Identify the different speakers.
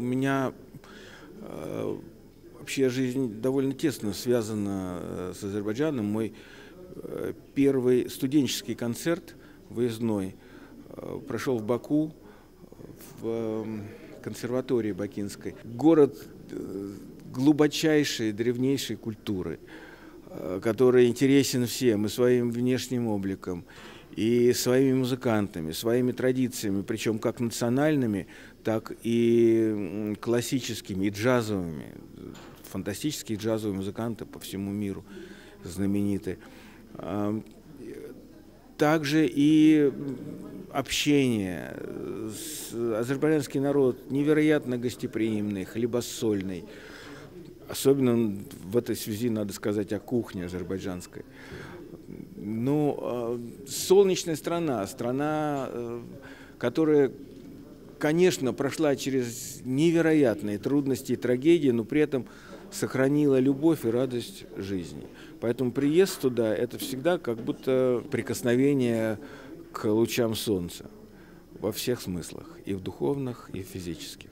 Speaker 1: меня э, вообще жизнь довольно тесно связана э, с Азербайджаном. Мой э, первый студенческий концерт выездной э, прошел в Баку, в э, консерватории Бакинской. Город глубочайшей, древнейшей культуры, который интересен всем и своим внешним обликом, и своими музыкантами, своими традициями, причем как национальными, так и классическими, и джазовыми. Фантастические джазовые музыканты по всему миру знамениты. Также и общение. Азербайджанский народ невероятно гостеприимный, хлебосольный. Особенно в этой связи надо сказать о кухне азербайджанской. Ну, э, солнечная страна, страна, э, которая, конечно, прошла через невероятные трудности и трагедии, но при этом сохранила любовь и радость жизни. Поэтому приезд туда – это всегда как будто прикосновение к лучам солнца во всех смыслах, и в духовных, и в физических.